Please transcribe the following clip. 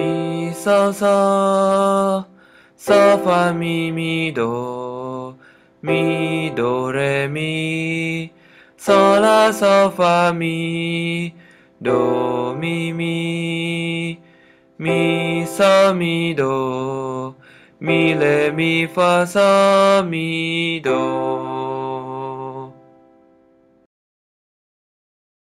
みそそソファミミドミドレミソラソファミドミミミソミドミレミファソミド